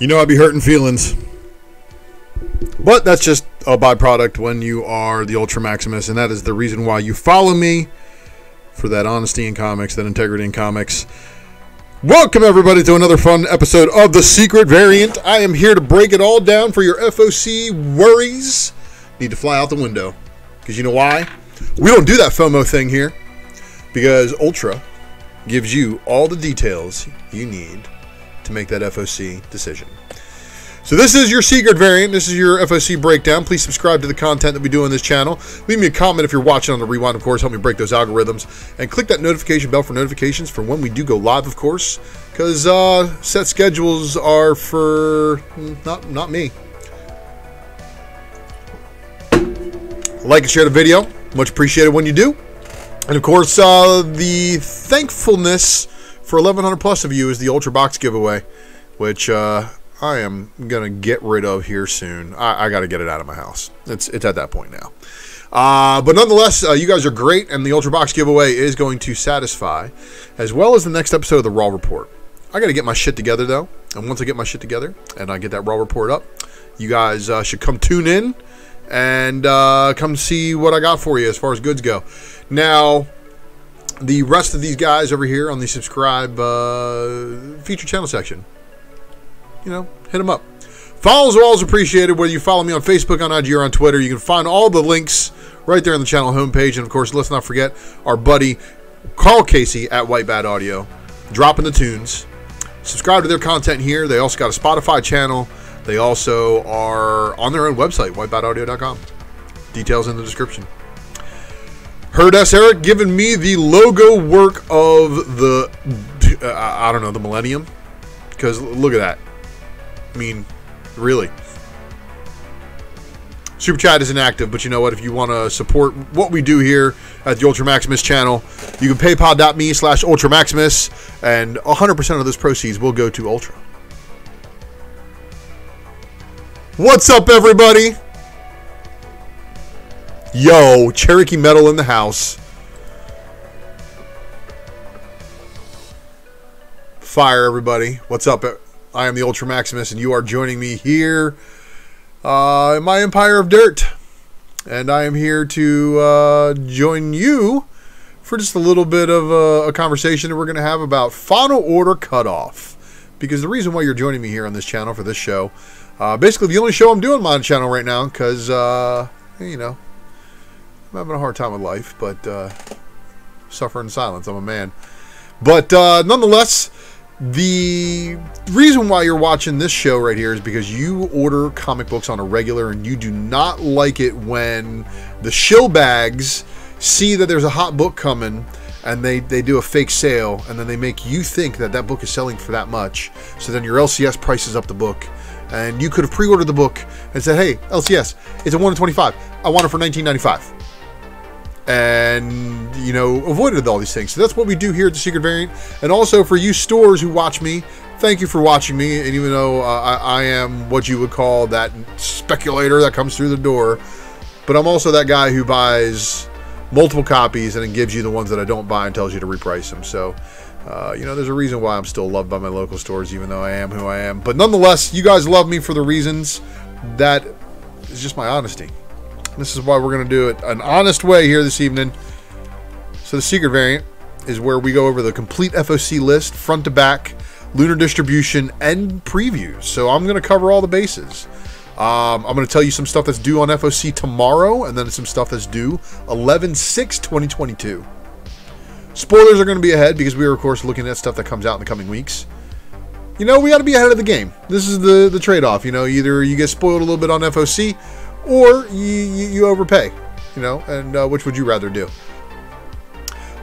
You know I'd be hurting feelings. But that's just a byproduct when you are the Ultra Maximus, and that is the reason why you follow me for that honesty in comics, that integrity in comics. Welcome, everybody, to another fun episode of The Secret Variant. I am here to break it all down for your FOC worries. Need to fly out the window. Because you know why? We don't do that FOMO thing here. Because Ultra gives you all the details you need to make that FOC decision. So this is your secret variant. This is your FOC breakdown. Please subscribe to the content that we do on this channel. Leave me a comment if you're watching on the rewind, of course. Help me break those algorithms. And click that notification bell for notifications for when we do go live, of course. Because uh, set schedules are for mm, not, not me. Like and share the video. Much appreciated when you do. And of course, uh, the thankfulness for 1,100 plus of you is the Ultra Box giveaway, which uh, I am gonna get rid of here soon. I, I got to get it out of my house. It's it's at that point now. Uh, but nonetheless, uh, you guys are great, and the Ultra Box giveaway is going to satisfy, as well as the next episode of the Raw Report. I got to get my shit together though, and once I get my shit together and I get that Raw Report up, you guys uh, should come tune in and uh, come see what I got for you as far as goods go. Now, the rest of these guys over here on the subscribe uh, feature channel section, you know, hit them up. Follows are always appreciated, whether you follow me on Facebook, on IG, or on Twitter. You can find all the links right there on the channel homepage. And of course, let's not forget our buddy Karl Casey at White Bat Audio, dropping the tunes. Subscribe to their content here. They also got a Spotify channel. They also are on their own website, whitebataudio.com. Details in the description. Heard S. Eric giving me the logo work of the, uh, I don't know, the Millennium. Because look at that. I mean, really. Super Chat isn't active, but you know what? If you want to support what we do here at the Ultra Maximus channel, you can paypal.me slash Ultra Maximus, and 100% of those proceeds will go to Ultra. What's up, everybody? Yo, Cherokee Metal in the house. Fire, everybody. What's up? I am the Ultra Maximus, and you are joining me here uh, in my Empire of Dirt. And I am here to uh, join you for just a little bit of a, a conversation that we're going to have about Final Order Cutoff. Because the reason why you're joining me here on this channel for this show, uh, basically the only show I'm doing on my channel right now, because, uh, you know, I'm having a hard time with life, but uh, in silence. I'm a man. But uh, nonetheless, the reason why you're watching this show right here is because you order comic books on a regular and you do not like it when the shill bags see that there's a hot book coming and they, they do a fake sale and then they make you think that that book is selling for that much. So then your LCS prices up the book and you could have pre-ordered the book and said, hey, LCS, it's a 1 in 25. I want it for 19.95 and you know avoided all these things. So that's what we do here at the secret variant. And also for you stores who watch me thank you for watching me. And even though uh, I, I, am what you would call that speculator that comes through the door but i'm also that guy who buys multiple copies and then gives you the ones that i don't buy and tells you to reprice them. So uh, you know there's a reason why i'm still loved by my local stores even though i am who i am. But nonetheless you guys love me for the reasons that is just my honesty this is why we're going to do it an honest way here this evening. So the secret variant is where we go over the complete FOC list, front to back, lunar distribution, and previews. So I'm going to cover all the bases. Um, I'm going to tell you some stuff that's due on FOC tomorrow, and then some stuff that's due 11 6 2022. Spoilers are going to be ahead because we are, of course, looking at stuff that comes out in the coming weeks. You know, we got to be ahead of the game. This is the, the trade off. You know, either you get spoiled a little bit on FOC, or you, you, you overpay, you know, and uh, which would you rather do?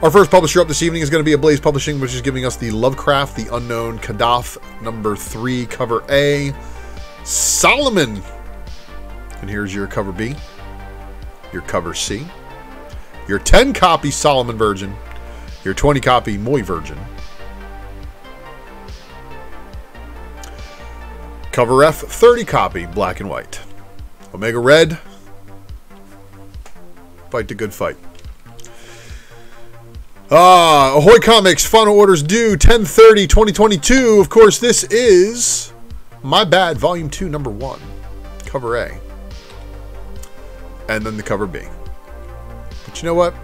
Our first publisher up this evening is going to be Ablaze Publishing, which is giving us the Lovecraft, the Unknown Kadath number three, cover A, Solomon. And here's your cover B, your cover C, your 10 copy Solomon Virgin, your 20 copy Moy Virgin, cover F, 30 copy Black and White. Omega Red. Fight the good fight. Ah, Ahoy Comics, final orders due 10-30, 2022. Of course, this is My Bad, Volume 2, Number 1, cover A. And then the cover B. But you know what?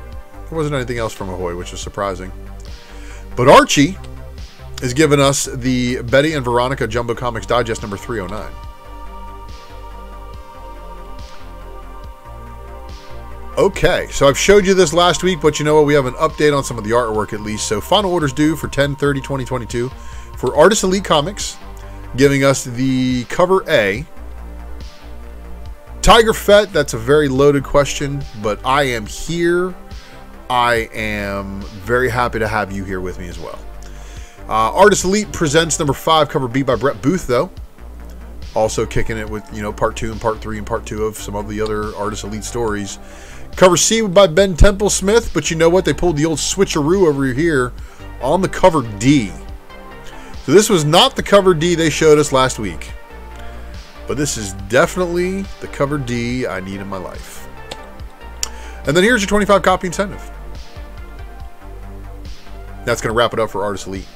There wasn't anything else from Ahoy, which was surprising. But Archie is giving us the Betty and Veronica Jumbo Comics Digest number 309. Okay, so I've showed you this last week, but you know what? We have an update on some of the artwork at least. So final orders due for 10 30 2022 for Artist Elite Comics, giving us the cover A. Tiger Fett, that's a very loaded question, but I am here. I am very happy to have you here with me as well. Uh, Artist Elite presents number five, cover B by Brett Booth, though. Also kicking it with, you know, part two and part three and part two of some of the other Artist Elite stories. Cover C by Ben Templesmith, but you know what? They pulled the old switcheroo over here on the cover D. So this was not the cover D they showed us last week. But this is definitely the cover D I need in my life. And then here's your 25 copy incentive. That's going to wrap it up for Artist Elite.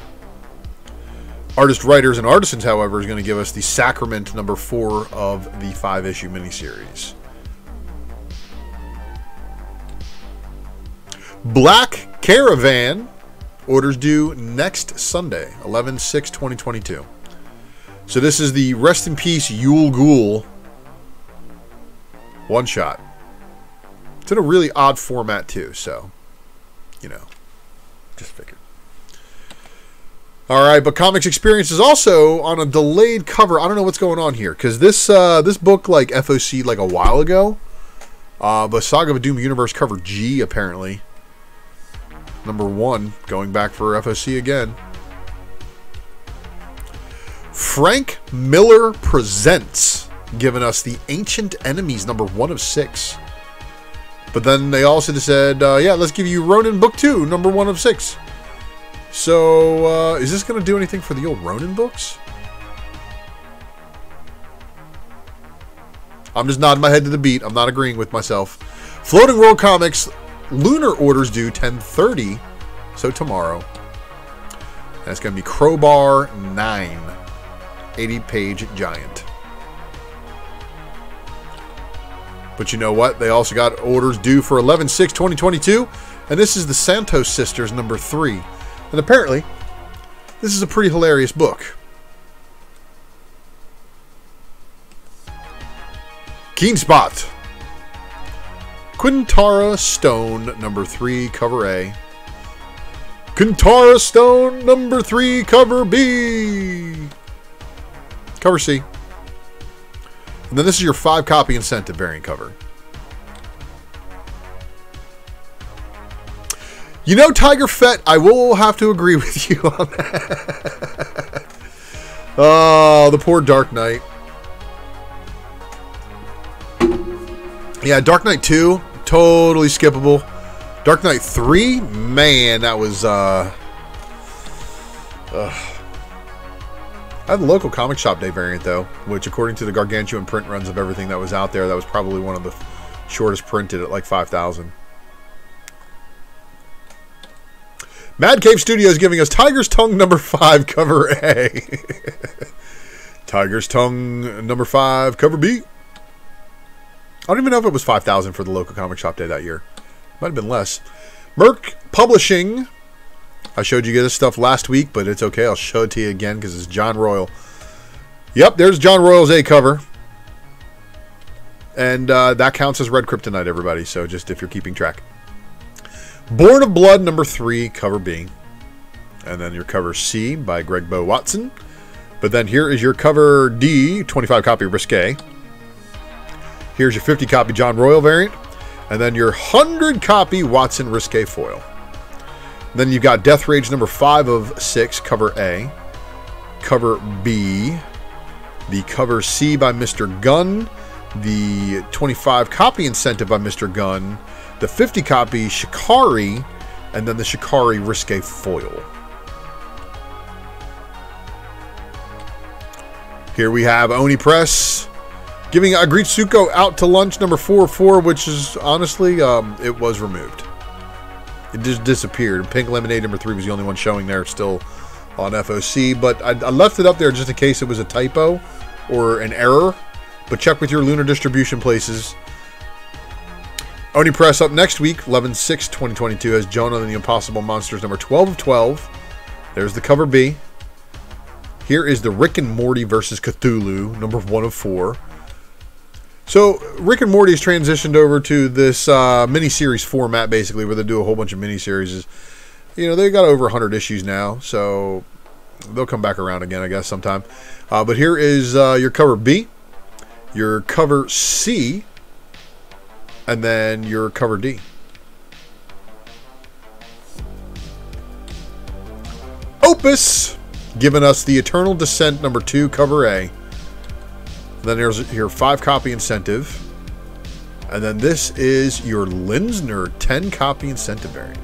Artist Writers and Artisans, however, is going to give us the Sacrament number four of the five issue miniseries. Black Caravan orders due next Sunday, 11 6 2022. So this is the Rest in Peace Yule Ghoul one shot. It's in a really odd format too, so you know, just figured. All right, but Comics Experience is also on a delayed cover. I don't know what's going on here because this uh, this book like FOC like a while ago, uh, but Saga of a Doom Universe cover G apparently number one, going back for FOC again. Frank Miller Presents, giving us the Ancient Enemies number one of six. But then they also said, uh, yeah, let's give you Ronin Book 2, number 1 of 6. So, uh, is this going to do anything for the old Ronin books? I'm just nodding my head to the beat. I'm not agreeing with myself. Floating World Comics Lunar orders due 1030, so tomorrow. That's going to be Crowbar 9, 80 page giant. But you know what? They also got orders due for 11 6 2022, and this is the Santos Sisters number 3. And apparently, this is a pretty hilarious book. Keenspot. Quintara Stone, number three, cover A. Quintara Stone, number three, cover B. Cover C. And then this is your five copy incentive variant cover. You know, Tiger Fett, I will have to agree with you on that. oh, the poor Dark Knight. Yeah, Dark Knight 2, totally skippable. Dark Knight 3, man, that was, uh... I had the local comic shop day variant, though, which, according to the gargantuan print runs of everything that was out there, that was probably one of the shortest printed at like 5,000. Mad Cave Studios giving us Tiger's Tongue number 5, cover A. Tiger's Tongue number 5, cover B. I don't even know if it was 5000 for the local comic shop day that year. Might have been less. Merc Publishing. I showed you this stuff last week, but it's okay. I'll show it to you again because it's John Royle. Yep, there's John Royle's A cover. And uh, that counts as Red Kryptonite, everybody. So just if you're keeping track. Born of Blood, number three, cover B. And then your cover C by Greg Boe Watson. But then here is your cover D, 25 copy Risque. Here's your 50 copy John Royle variant, and then your 100 copy Watson Risque foil. Then you've got Death Rage number 5 of 6, cover A, cover B, the cover C by Mr. Gunn, the 25 copy incentive by Mr. Gunn, the 50 copy Shikari, and then the Shikari Risque foil. Here we have Oni Press, Giving Aggretsuko out to lunch number 4-4, which is honestly, um, it was removed. It just disappeared. Pink Lemonade number 3 was the only one showing there still on FOC, but I, I left it up there just in case it was a typo. or an error, but check with your lunar distribution places. Oni Press up next week, 11 6 2022, as Jonah and the Impossible Monsters, number 12 of 12. There's the cover B. Here is the Rick and Morty versus Cthulhu, number 1 of 4. So, Rick and Morty has transitioned over to this uh, miniseries format, basically, where they do a whole bunch of miniseries. You know, they got over 100 issues now, so they'll come back around again, I guess, sometime. Uh, but here is uh, your cover B, your cover C, and then your cover D. Opus, giving us the Eternal Descent number two, cover A. Then there's your five copy incentive. And then this is your Linsner 10 copy incentive variant.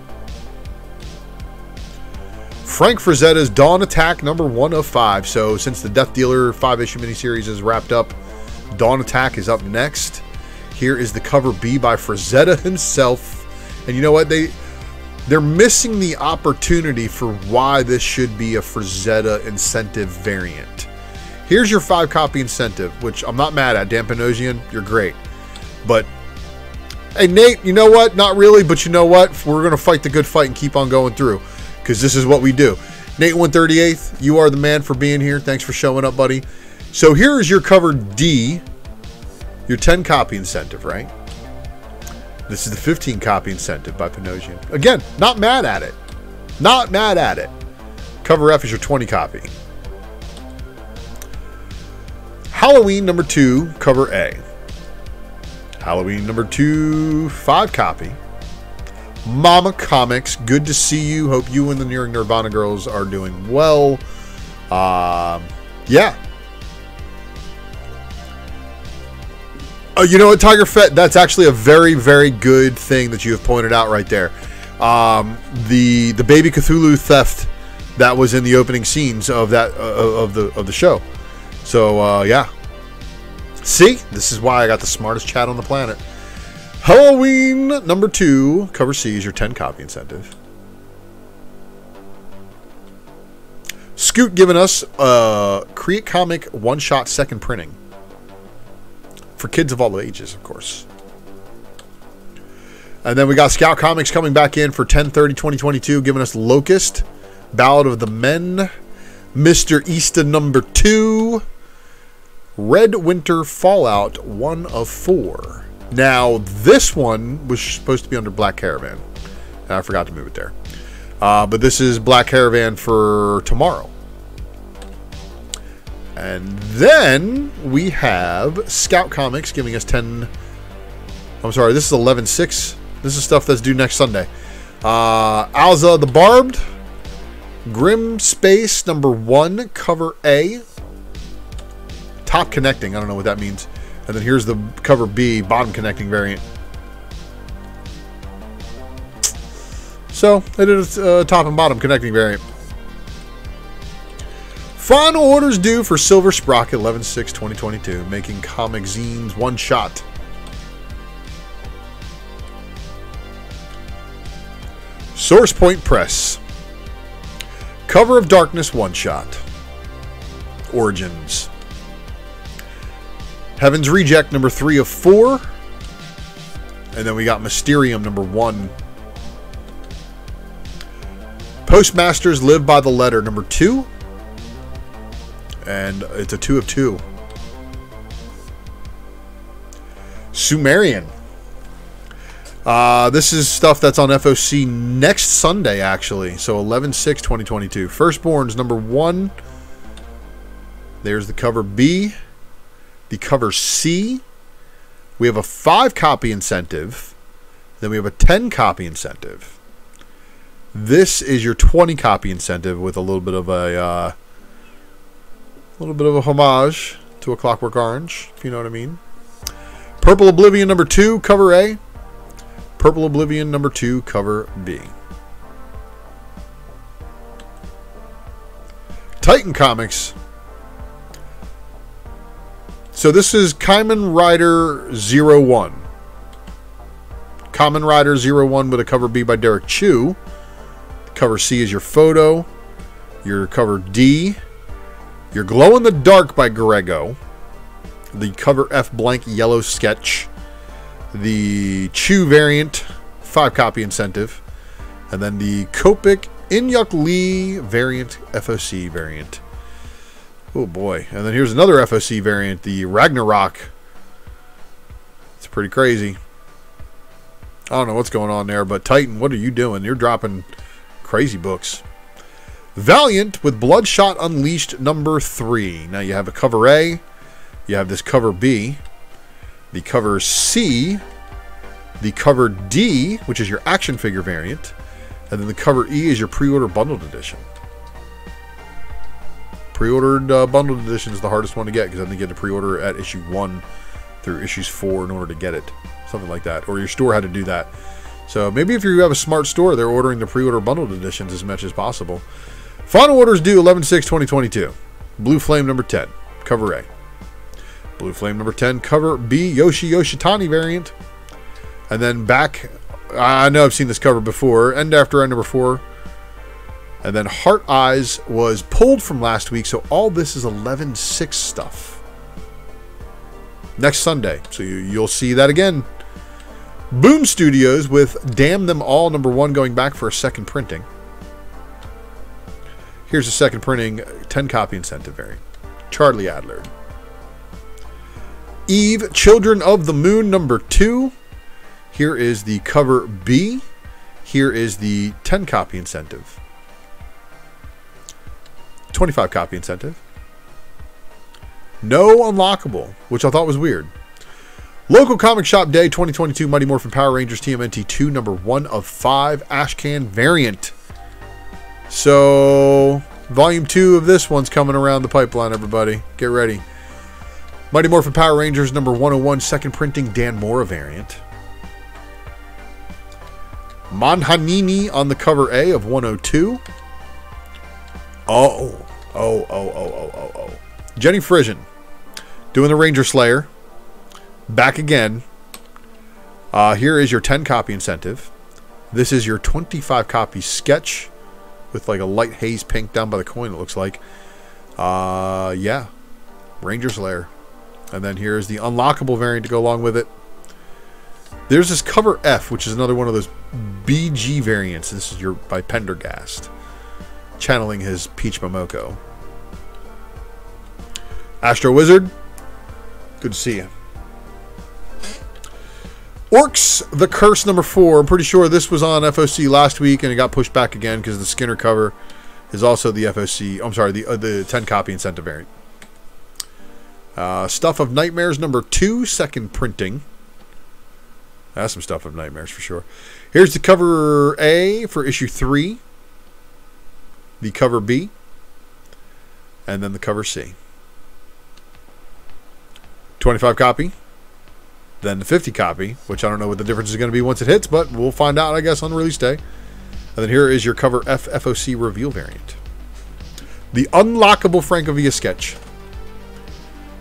Frank Frazetta's Dawn Attack number one of five. So since the Death Dealer five issue miniseries is wrapped up, Dawn Attack is up next. Here is the cover B by Frazetta himself. And you know what? They they're missing the opportunity for why this should be a Frazetta incentive variant. Here's your five copy incentive, which I'm not mad at. Dan Panosian, you're great. But hey Nate, you know what? Not really, but you know what? We're gonna fight the good fight and keep on going through. Because this is what we do. Nate 138th, you are the man for being here. Thanks for showing up, buddy. So here is your cover D your 10 copy incentive, right? This is the 15 copy incentive by Panosian. Again, not mad at it. Not mad at it. Cover F is your 20 copy. Halloween number two, cover A. Halloween number two, five copy. Mama Comics, good to see you. Hope you and the Nearing Nirvana girls are doing well. Uh, yeah, Uh, you know what, Tiger Fett? That's actually a very, very good thing that you have pointed out right there. Um, the the baby Cthulhu theft that was in the opening scenes of that uh, of the of the show. So uh, yeah, see, this is why I got the smartest chat on the planet. Halloween number two, cover C is your ten copy incentive. Scoot giving us uh, Create Comic one shot second printing for kids of all ages, of course. And then we got Scout Comics coming back in for 1030 2022, giving us Locust, Ballad of the Men, Mr. Easton number two, Red Winter Fallout, one of four. Now, this one was supposed to be under Black Caravan. And I forgot to move it there. Uh, but this is Black Caravan for tomorrow. And then we have Scout Comics giving us 10. I'm sorry, this is 11 6. This is stuff that's due next Sunday. Uh, Alza the Barbed, Grim Space number one, cover A. Top connecting, I don't know what that means. And then here's the cover B, bottom connecting variant. So, I did a uh, top and bottom connecting variant. Final orders due for Silver Sprocket 11 6 2022, making comic zines one shot. Source Point Press. Cover of Darkness one shot. Origins. Heaven's Reject number three of four. And then we got Mysterium number one. Postmasters Live by the Letter number two and it's a two of two. Sumerian. Uh, this is stuff that's on FOC next Sunday, actually. So 11 6 2022. Firstborns, number one. There's the cover B. The cover C. We have a five copy incentive. Then we have a 10 copy incentive. This is your 20 copy incentive with a little bit of a uh, a little bit of a homage to A Clockwork Orange, if you know what I mean. Purple Oblivion number two, cover A. Purple Oblivion number two, cover B. Titan Comics. So this is Kamen Rider 01. Kamen Rider 01 with a cover B by Derek Chew. Cover C is your photo. Your cover D your Glow in the Dark by Grego. the cover F blank yellow sketch, the Chew variant, five copy incentive, and then the Copic Inhyuk Lee variant, FOC variant. Oh boy. And then here's another FOC variant, the Ragnarok. It's pretty crazy. I don't know what's going on there, but Titan, what are you doing? You're dropping crazy books. Valiant with Bloodshot Unleashed number three. Now you have a cover A, you have this cover B, the cover C, the cover D, which is your action figure variant, and then the cover E is your pre-order bundled edition. Pre-ordered uh, bundled edition is the hardest one to get because I think you had to pre-order at issue one through issues four in order to get it, something like that, or your store had to do that. So maybe if you have a smart store, they're ordering the pre-order bundled editions as much as possible. Final orders due 11-6-2022. Blue Flame number 10, cover A. Blue Flame number 10, cover B, Yoshi Yoshitani variant. And then back, I know I've seen this cover before, End After End number 4. And then Heart Eyes was pulled from last week, so all this is 11-6 stuff. Next Sunday, so you, you'll see that again. Boom Studios with Damn Them All number 1 going back for a second printing. Here's a second printing, 10 copy incentive variant. Charlie Adlard. Eve, Children of the Moon, number two. Here is the cover B. Here is the 10 copy incentive. 25 copy incentive. No unlockable, which I thought was weird. Local Comic Shop Day 2022 Mighty Morphin Power Rangers TMNT 2, number 1 of 5, Ashcan variant. So, volume 2 of this one's coming around the pipeline, everybody. Get ready. Mighty Morphin Power Rangers, number 101, second printing, Dan Mora variant. Manhanini on the cover A of 102. Oh, oh, oh, oh, oh, oh, oh. Jenny Frison doing the Ranger Slayer. Back again. Uh, here is your 10 copy incentive. This is your 25 copy sketch with like a light haze pink down by the coin, it looks like. Uh, yeah. Ranger Slayer. And then here's the unlockable variant to go along with it. There's this cover F, which is another one of those BG variants. This is your by Pendergast, channeling his Peach Momoko. Astro Wizard, good to see you. Orcs the Curse number four. I'm pretty sure this was on FOC last week and it got pushed back again because the Skinner cover is also the FOC. I'm sorry, the uh, the 10 copy incentive variant. Uh, Stuff of Nightmares number two, second printing. That's some Stuff of Nightmares for sure. Here's the cover A for issue three, the cover B, and then the cover C. 25 copy, then the 50 copy, which I don't know what the difference is going to be once it hits, but we'll find out, I guess, on release day. And then here is your cover F FOC reveal variant. The unlockable Francavilla sketch.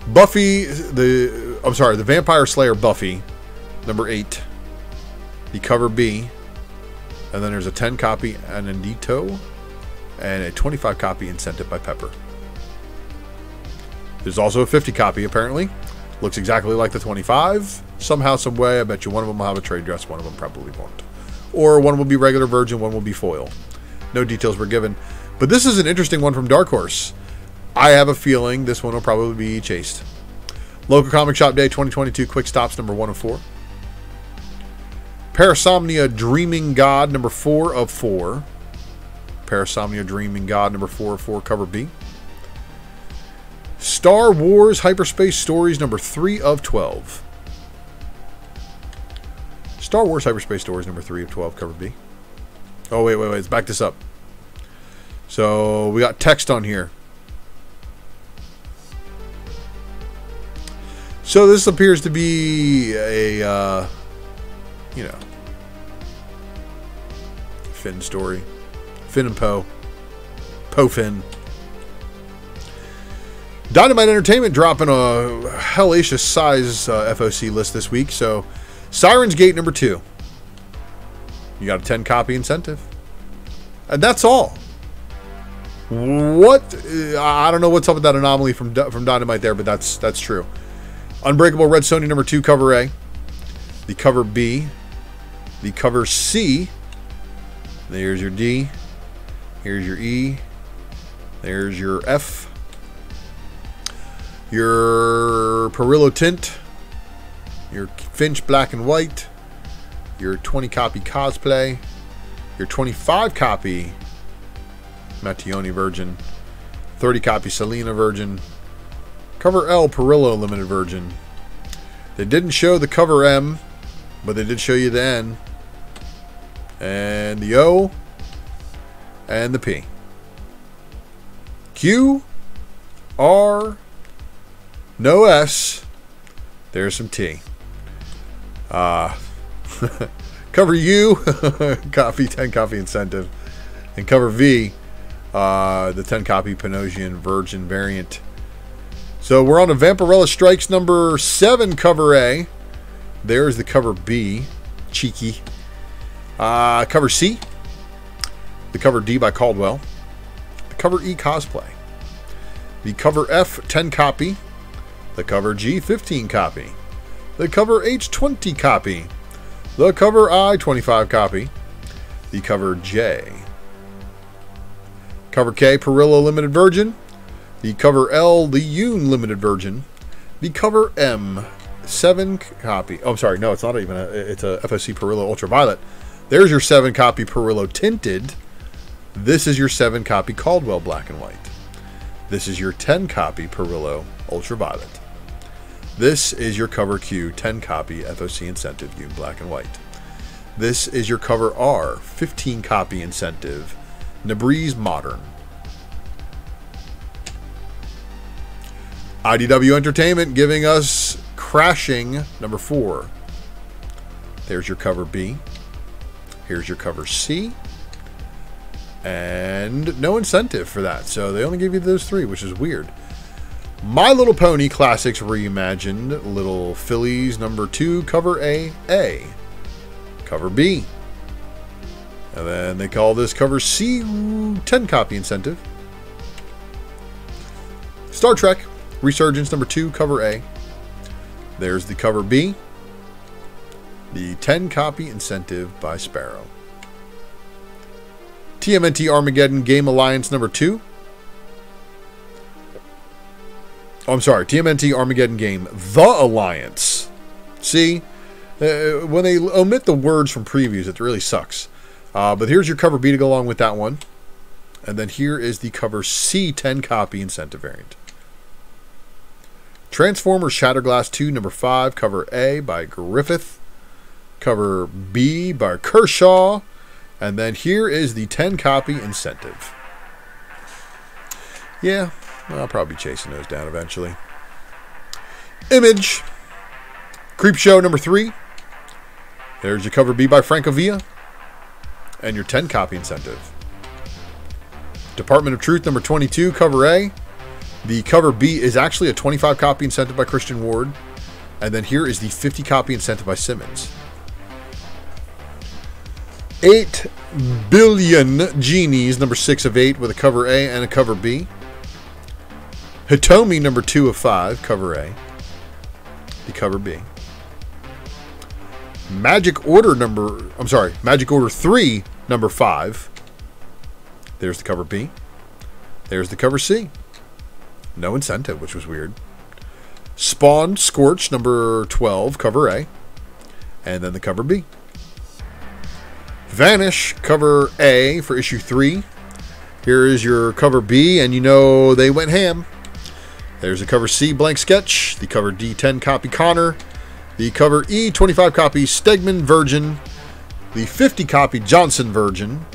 Buffy, the I'm sorry, the Vampire Slayer Buffy, number eight. The cover B, and then there's a 10 copy Anindito, and a 25 copy incentive by Pepper. There's also a 50 copy apparently. Looks exactly like the 25. Somehow, some way, I bet you one of them will have a trade dress, one of them probably won't. Or one will be regular virgin, one will be foil. No details were given. But this is an interesting one from Dark Horse. I have a feeling this one will probably be chased. Local Comic Shop Day 2022 Quick Stops number 1 of 4. Parasomnia Dreaming God number 4 of 4. Parasomnia Dreaming God number 4 of 4 cover B. Star Wars Hyperspace Stories number 3 of 12. Star Wars Hyperspace Stories number 3 of 12 cover B. Oh wait, wait, wait, let's back this up. So we got text on here. So this appears to be a, uh, you know, Finn story. Finn and Poe. Poe Finn. Dynamite Entertainment dropping a hellacious size uh, FOC list this week. So, Sirens Gate number two. You got a 10 copy incentive. And that's all. What? I don't know what's up with that anomaly from from Dynamite there, but that's that's true. Unbreakable Red Sonja number two, cover A. The cover B. The cover C. There's your D. Here's your E. There's your F. Your Perillo tint. Your Finch black and white. Your 20 copy cosplay. Your 25 copy Mattioni Virgin. 30 copy Selena Virgin. Cover L Perillo Limited Virgin. They didn't show the cover M, but they did show you the N. And the O. And the P. Q. R. No S. There's some T. Uh, cover U. coffee, 10 coffee incentive. And cover V. Uh, the 10 copy Panosian Virgin variant. So we're on a Vampirella Strikes number 7 cover A. There's the cover B. Cheeky. Uh, cover C. The cover D by Caldwell. The cover E cosplay. The cover F 10 copy. The cover G 15 copy. The cover H 20 copy. The cover I 25 copy. The cover J Cover K, Perillo Limited Virgin. The cover L, the Yoon Limited Virgin. The cover M, 7 copy. Oh, I'm sorry. No, it's not even a, it's a FSC Perillo Ultraviolet. There's your 7 copy Perillo Tinted. This is your 7 copy Caldwell Black and White. This is your 10 copy Perillo Ultraviolet. This is your cover Q 10 copy FOC incentive Yoon Black and White. This is your cover R 15 copy incentive Nebreeze Modern. IDW Entertainment giving us Crashing number four. There's your cover B. Here's your cover C. And no incentive for that. So they only give you those three, which is weird. My Little Pony Classics Reimagined Little Fillies number two, cover A, A. Cover B. And then they call this cover C 10 copy incentive. Star Trek Resurgence number 2, cover A. There's the cover B. The 10 copy incentive by Sparrow. TMNT Armageddon Game Alliance number 2. Oh, I'm sorry. TMNT Armageddon Game The Alliance. See? Uh, when they omit the words from previews, it really sucks. Uh, but here's your cover B to go along with that one. And then here is the cover C 10 copy incentive variant. Transformers Shatterglass 2, number 5, cover A by Griffith. Cover B by Kershaw. And then here is the 10 copy incentive. Yeah, I'll probably be chasing those down eventually. Image. Creepshow number 3. There's your cover B by Francavilla. and your 10 copy incentive. Department of Truth number 22, cover A. The cover B is actually a 25 copy incentive by Christian Ward. And then here is the 50 copy incentive by Simmons. 8 billion genies, number 6 of 8, with a cover A and a cover B. Hitomi, number 2 of 5, cover A. The cover B. Magic Order number, I'm sorry, Magic Order 3, number 5. There's the cover B. There's the cover C. No incentive, which was weird. Spawn Scorch number 12, cover A. And then the cover B. Vanish, cover A for issue 3. Here is your cover B, and you know they went ham. There's the cover C blank sketch, the cover D10 copy Connor, the cover E 25 copy Stegman Virgin, the 50 copy Johnson Virgin,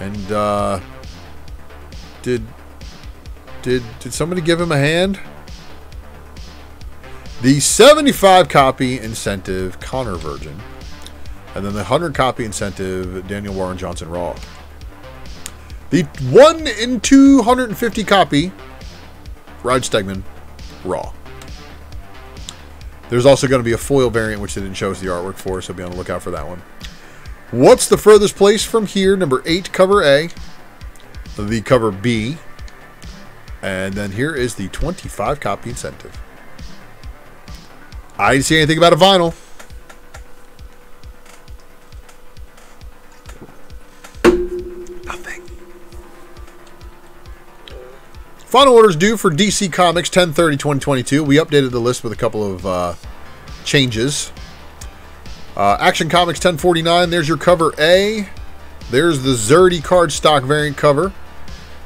and uh, did did did somebody give him a hand? The 75 copy incentive Connor Virgin, and then the 100 copy incentive Daniel Warren Johnson Raw. The 1 in 250 copy Rod Stegman Raw. There's also going to be a foil variant, which they didn't show us the artwork for, so be on the lookout for that one. What's the furthest place from here? Number 8, cover A. The cover B. And then here is the 25 copy incentive. I didn't see anything about a vinyl. Final orders due for DC Comics 1030 2022. We updated the list with a couple of uh, changes. Uh, Action Comics 1049, there's your cover A. There's the Zerdy card stock variant cover.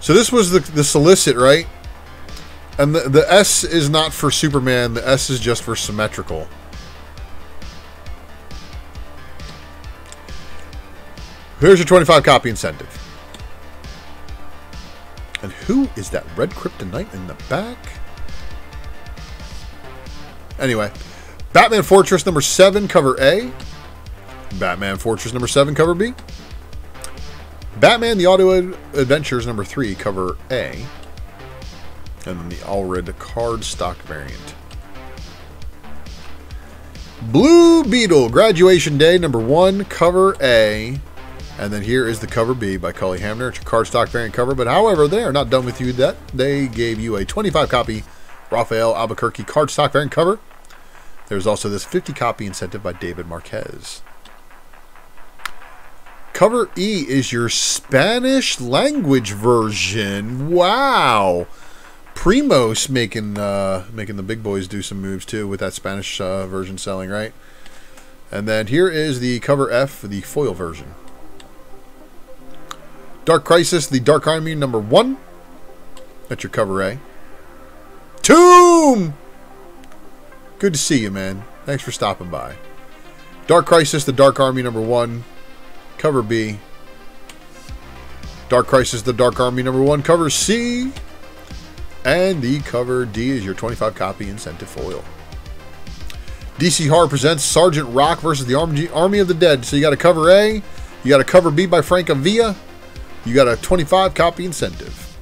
So this was the, the solicit, right? And the, the S is not for Superman, the S is just for symmetrical. Here's your 25 copy incentive. And who is that red kryptonite in the back? Anyway, Batman Fortress number 7, cover A. Batman Fortress number 7, cover B. Batman The Audio Adventures number 3, cover A. And then the Allred card stock variant. Blue Beetle Graduation Day number 1, cover A. And then here is the cover B by Cully Hamner. It's a card stock variant cover, but however, they are not done with you that. They gave you a 25 copy Rafael Albuquerque card stock variant cover. There's also this 50 copy incentive by David Marquez. Cover E is your Spanish language version. Wow. Primos making uh, making the big boys do some moves too with that Spanish uh, version selling, right? And then here is the cover F, the foil version. Dark Crisis, the Dark Army number one. That's your cover A. Tomb! Good to see you, man. Thanks for stopping by. Dark Crisis, the Dark Army number one. Cover B. Dark Crisis, the Dark Army number one. Cover C. And the cover D is your 25 copy incentive foil. DC Horror presents Sergeant Rock versus the Army of the Dead. So you got a cover A, you got a cover B by Francavilla, you got a 25 copy incentive.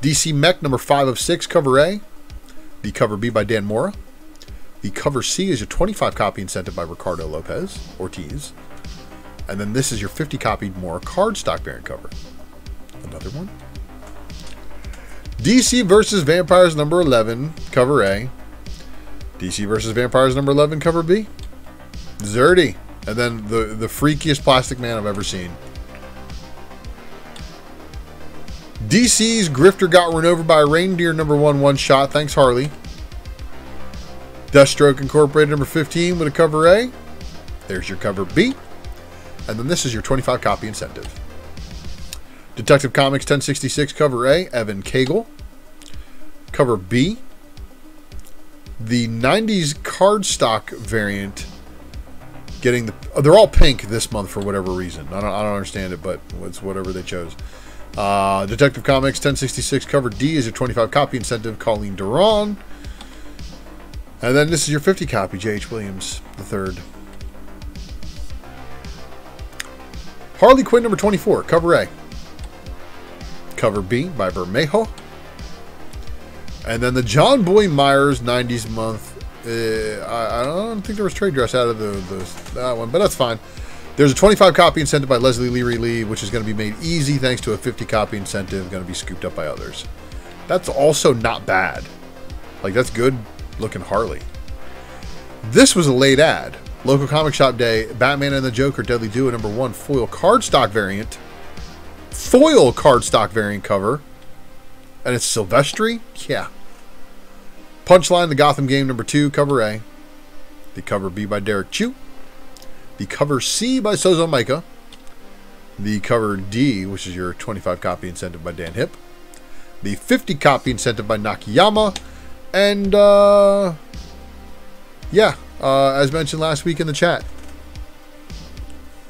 DC Mech number 5 of 6, cover A. The cover B by Dan Mora. The cover C is your 25 copy incentive by Ricardo Lopez Ortiz. And then this is your 50 copy Mora card stock variant cover. Another one. DC versus Vampires number 11, cover A. DC versus Vampires number 11, cover B. Zerdy. And then the, the freakiest plastic man I've ever seen. DC's Grifter got run over by reindeer number one one shot. Thanks, Harley. Deathstroke Incorporated number 15 with a cover A. There's your cover B. And then this is your 25 copy incentive. Detective Comics 1066 cover A, Evan Cagle. Cover B, the 90s cardstock variant getting the they're all pink this month for whatever reason. I don't, I don't understand it, but it's whatever they chose. Uh, Detective Comics 1066 cover D is your 25 copy incentive, Colleen Doran. And then this is your 50 copy, J.H. Williams the third. Harley Quinn number 24, cover A. Cover B by Bermejo. And then the Jonboy Meyers 90s month. Uh, I, I, don't think there was trade dress out of the, the, that one, but that's fine. There's a 25 copy incentive by Leslie Leary Lee, which is going to be made easy thanks to a 50 copy incentive going to be scooped up by others. That's also not bad. Like, that's good looking Harley. This was a late ad. Local comic shop day, Batman and the Joker Deadly Duo number one foil cardstock variant foil cardstock variant cover. And it's Silvestri? Yeah. Punchline, the Gotham game number two, cover A. The cover B by Derek Chew. The cover C by Sozomaika. The cover D, which is your 25 copy incentive by Dan Hipp. The 50 copy incentive by Nakayama. And, uh, yeah, uh, as mentioned last week in the chat.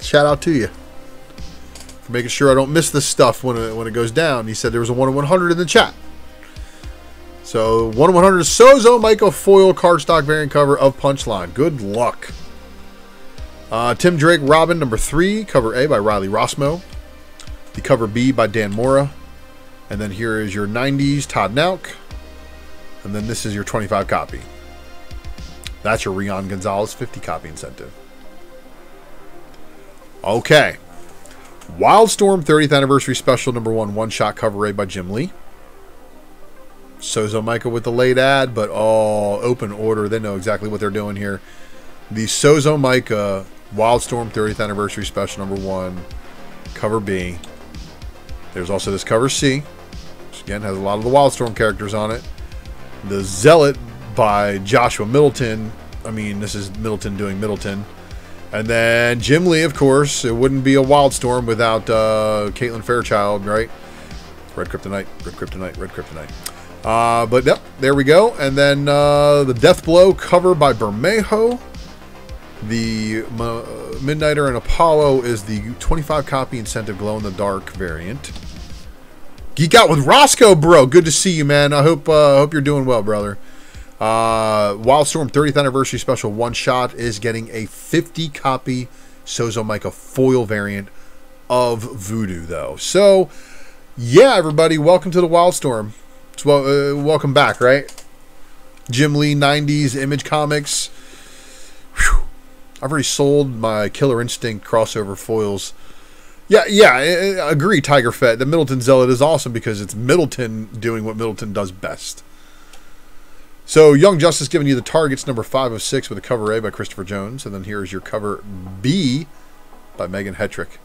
Shout out to you for making sure I don't miss this stuff when it, when it goes down. He said there was a 1 in 100 in the chat. So 1 in 100 Sozomaika foil cardstock variant cover of Punchline. Good luck. Uh, Tim Drake Robin number 3, cover A by Riley Rossmo. The cover B by Dan Mora. And then here is your 90s Todd Nauck. And then this is your 25 copy. That's your Rian Gonzales 50 copy incentive. Okay. Wildstorm 30th Anniversary Special Number 1 One Shot Cover A by Jim Lee. Sozomaika with the late ad, but all open order. They know exactly what they're doing here. The Sozomaika Wildstorm 30th Anniversary Special number one, cover B. There's also this cover C, which again has a lot of the Wildstorm characters on it. The Zealot by Joshua Middleton. I mean, this is Middleton doing Middleton. And then Jim Lee, of course. It wouldn't be a Wildstorm without uh, Caitlin Fairchild, right? Red Kryptonite, Red Kryptonite, Red Kryptonite. Uh, but yep, there we go. And then uh, the Deathblow cover by Bermejo. The Midnighter and Apollo is the 25 copy incentive glow in the dark variant. Geek out with Roscoe, bro. Good to see you, man. I hope uh, hope you're doing well, brother. Uh, Wildstorm 30th anniversary special one shot is getting a 50 copy Sozomaika foil variant of Voodoo, though. So, yeah, everybody, welcome to the Wildstorm. It's well, uh, welcome back, right? Jim Lee 90s Image Comics. Whew. I've already sold my Killer Instinct crossover foils. Yeah, yeah, I, agree, Tiger Fett. The Middleton Zealot is awesome because it's Middleton doing what Middleton does best. So, Young Justice giving you the targets number 5 of 6 with a cover A by Christopher Jones. And then here's your cover B by Megan Hetrick.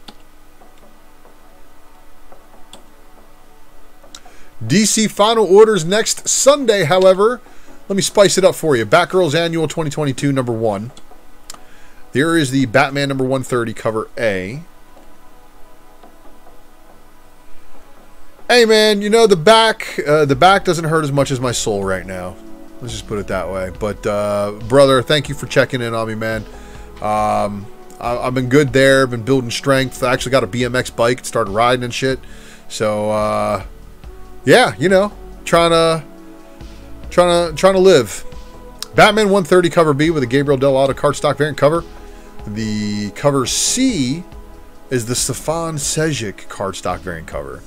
DC final orders next Sunday, however. Let me spice it up for you. Batgirls Annual 2022, number 1. There is the Batman number 130, cover A. Hey man, you know the back uh, the back doesn't hurt as much as my soul right now. Let's just put it that way. But uh, brother, thank you for checking in on me, man. Um, I, have been good there. Been building strength. I actually got a BMX bike. Started riding and shit. So uh, yeah, you know, trying to trying to trying to live. Batman 130 cover B with a Gabriel Dell'Otto cardstock variant cover. The cover C is the Stefan Sejic cardstock variant cover.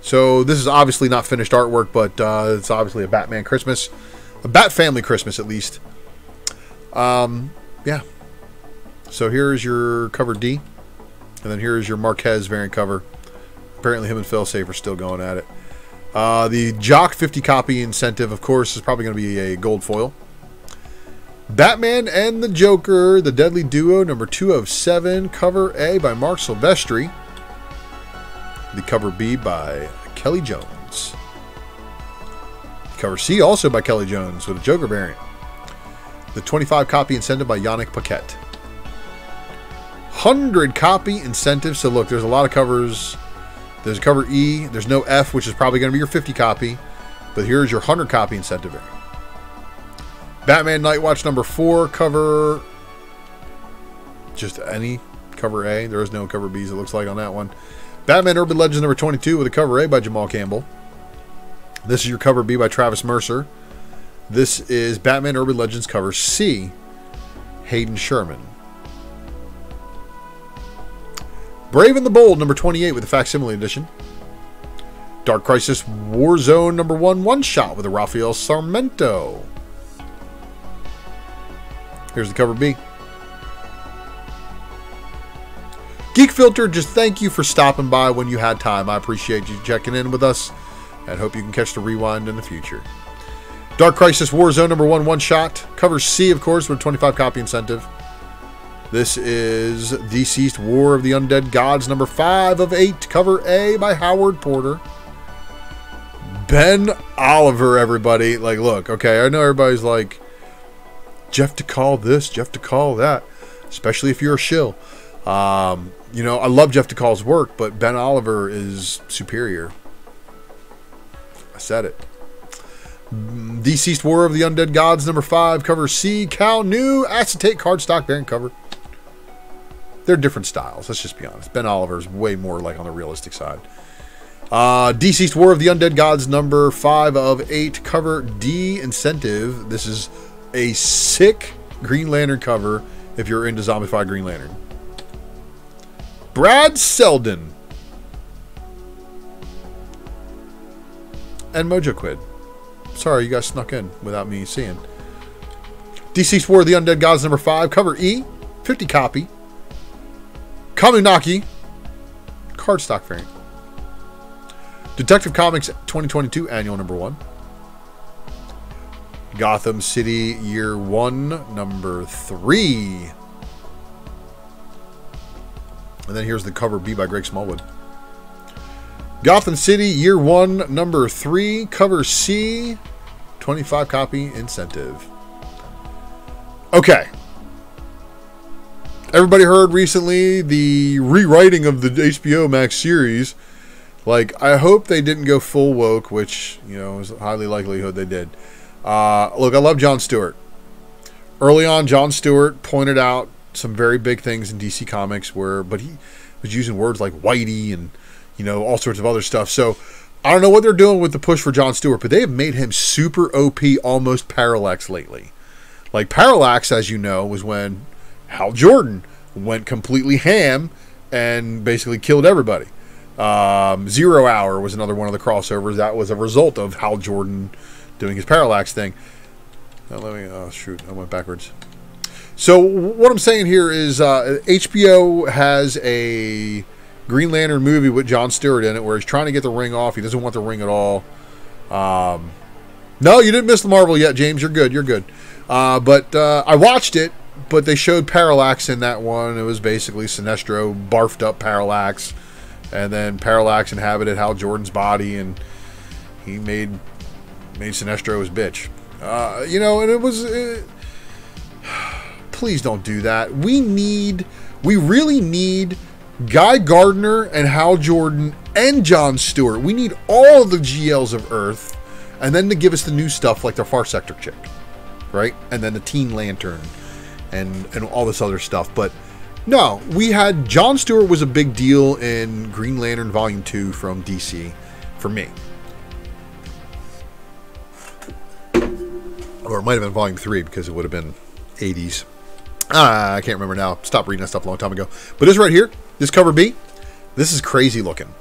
So this is obviously not finished artwork, but uh, it's obviously a Batman Christmas, a Bat Family Christmas at least. Um, yeah. So here's your cover D, and then here's your Marquez variant cover. Apparently, him and Phil Safe are still going at it. Uh, the Jock 50 copy incentive, of course, is probably going to be a gold foil. Batman and the Joker, the Deadly Duo, number 2 of 7, cover A by Marc Silvestri. The cover B by Kelly Jones. Cover C also by Kelly Jones with a Joker variant. The 25 copy incentive by Yannick Paquette. 100 copy incentive. So look, there's a lot of covers. There's cover E. There's no F, which is probably going to be your 50 copy. But here's your 100 copy incentive variant. Batman Nightwatch number 4 cover. Just any cover A. There is no cover Bs, it looks like, on that one. Batman Urban Legends number 22 with a cover A by Jamal Campbell. This is your cover B by Travis Mercer. This is Batman Urban Legends cover C, Hayden Sherman. Brave and the Bold number 28 with a facsimile edition. Dark Crisis Warzone number 1 one shot with a Rafael Sarmento. Here's the cover B. Geek Filter, just thank you for stopping by when you had time. I appreciate you checking in with us and hope you can catch the rewind in the future. Dark Crisis Warzone number one, one shot. Cover C, of course, with a 25 copy incentive. This is DCeased War of the Undead Gods number five of eight. Cover A by Howard Porter. Ben Oliver, everybody. Like, look, okay, I know everybody's like, Jeff Dekal this, Jeff Dekal that, especially if you're a shill. Um, you know, I love Jeff Dekal's work, but Ben Oliver is superior. I said it. DCeased War of the Undead Gods, number five, cover C, Kael Ngu, acetate cardstock variant cover. They're different styles, let's just be honest. Ben Oliver is way more like on the realistic side. Uh, DCeased War of the Undead Gods, number five of eight, cover D incentive. This is a sick Green Lantern cover if you're into Zombified Green Lantern. Brad Selden. And Mojo Quid. Sorry, you guys snuck in without me seeing. DCeased War of the Undead Gods number 5, cover E, 50 copy. Kamunaki, cardstock variant. Detective Comics 2022 annual number one. Gotham City Year One number three. And then here's the cover B by Greg Smallwood. Gotham City Year One number three, cover C, 25 copy incentive. Okay. Everybody heard recently the rewriting of the HBO Max series. Like, I hope they didn't go full woke, which, you know, is highly likelihood they did. Uh, look, I love John Stewart. Early on, John Stewart pointed out some very big things in DC Comics where, but he was using words like whitey and, you know, all sorts of other stuff. So I don't know what they're doing with the push for John Stewart, but they have made him super OP, almost parallax lately. Like parallax, as you know, was when Hal Jordan went completely ham and basically killed everybody. Um, Zero Hour was another one of the crossovers that was a result of Hal Jordan doing his parallax thing. Now, let me. Oh shoot! I went backwards. So what I'm saying here is uh, HBO has a Green Lantern movie with John Stewart in it, where he's trying to get the ring off. He doesn't want the ring at all. Um, no, you didn't miss the Marvel yet, James. You're good. You're good. Uh, but uh, I watched it, but they showed Parallax in that one. It was basically Sinestro barfed up Parallax, and then Parallax inhabited Hal Jordan's body, and he made made Sinestro his bitch. Uh, you know, and it was. It, please don't do that. We need. We really need Guy Gardner and Hal Jordan and John Stewart. We need all the GLs of Earth, and then to give us the new stuff like the Far Sector chick right? And then the Teen Lantern and and all this other stuff. But no, we had John Stewart was a big deal in Green Lantern Volume 2 from DC for me. Or it might have been Volume 3 because it would have been 80s. Ah, I can't remember now. Stopped reading that stuff a long time ago. But this right here, this cover B, this is crazy looking.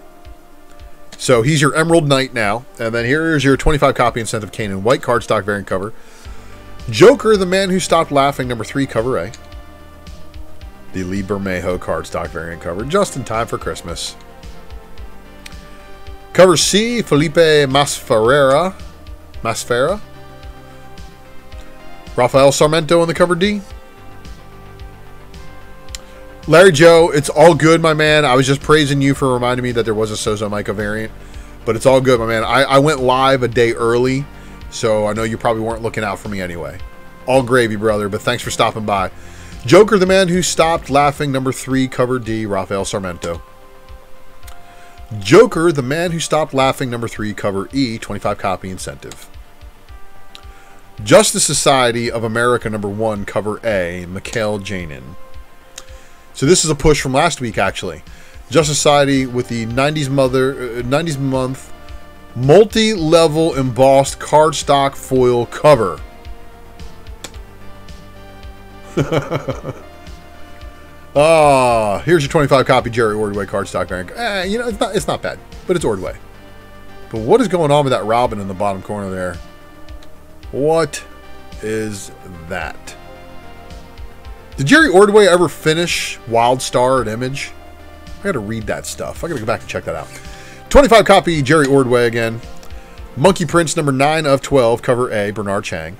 So he's your Emerald Knight now. And then here's your 25 copy incentive Kanan White cardstock variant cover. Joker, the Man Who Stopped Laughing, number three, cover A. The Lee Bermejo cardstock variant cover, just in time for Christmas. Cover C, Felipe Masferera. Masfera. Rafael Sarmento on the cover D. Larry Joe, it's all good, my man. I was just praising you for reminding me that there was a Sozomaika variant. But it's all good, my man. I, I went live a day early so I know you probably weren't looking out for me anyway. All gravy, brother, but thanks for stopping by. Joker, the man who stopped laughing, number three, cover D, Rafael Sarmento. Joker, the man who stopped laughing, number three, cover E, 25 copy incentive. Justice Society of America, number one, cover A, Mikhail Janin. So this is a push from last week, actually. Justice Society with the 90s mother, uh, 90s month multi-level embossed cardstock foil cover. Ah, here's your 25 copy Jerry Ordway cardstock variant. Eh, you know, it's not it's not bad, but it's Ordway. But what is going on with that Robin in the bottom corner there? What is that? Did Jerry Ordway ever finish Wildstar at Image? I gotta read that stuff. I gotta go back and check that out. 25 copy Jerry Ordway again. Monkey Prince number 9 of 12, cover A, Bernard Chang.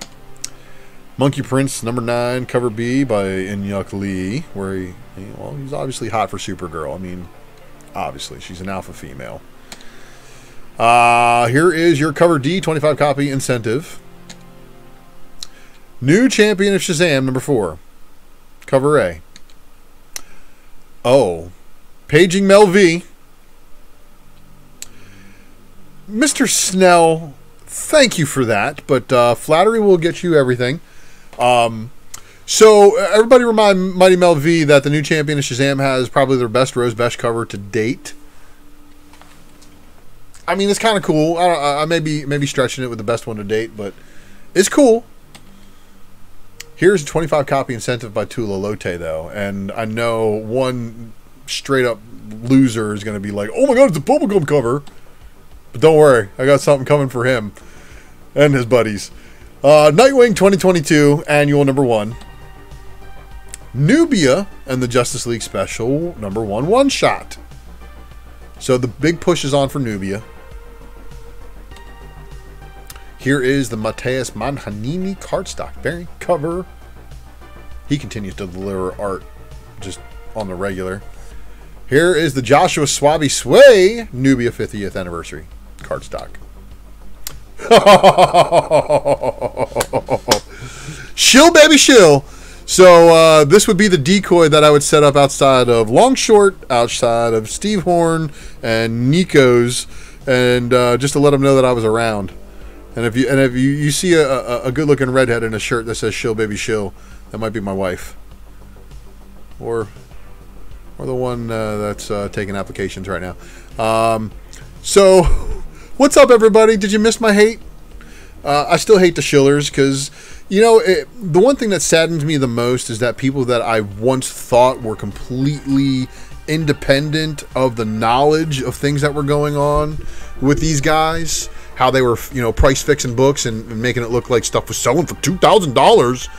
Monkey Prince number 9, cover B by Inhyuk Lee, where he, he, well, he's obviously hot for Supergirl. I mean, obviously, she's an alpha female. Uh, here is your cover D, 25 copy incentive. New champion of Shazam, number 4, cover A. Oh, paging Mel V Mr. Snell, thank you for that, but uh, flattery will get you everything. Um, so everybody remind Mighty Mel V that the new champion of Shazam has probably their best Rose Besch cover to date. I mean, it's kind of cool. I, I may be maybe stretching it with the best one to date, but it's cool. Here's a 25 copy incentive by Tula Lotay, though, and I know one straight up loser is going to be like, "Oh my god, it's a bubblegum cover." But don't worry, I got something coming for him and his buddies. Uh, Nightwing 2022, annual number one. Nubia and the Justice League special number one one shot. So the big push is on for Nubia. Here is the Mateus Manhanini cardstock variant cover. He continues to deliver art just on the regular. Here is the Joshua Swaby Sway Nubia 50th anniversary cardstock. shill, baby, shill. So uh, this would be the decoy that I would set up outside of Long Short, outside of Steve Horn and Nico's, and uh, just to let them know that I was around. And if you and if you, you see a, a, a good looking redhead in a shirt that says "Shill, baby, shill," that might be my wife, or or the one uh, that's uh, taking applications right now. Um, so, what's up, everybody? Did you miss my hate? Uh, I still hate the Shillers because, you know, it, the one thing that saddens me the most is that people that I once thought were completely independent of the knowledge of things that were going on with these guys, how they were, you know, price fixing books and, making it look like stuff was selling for $2,000.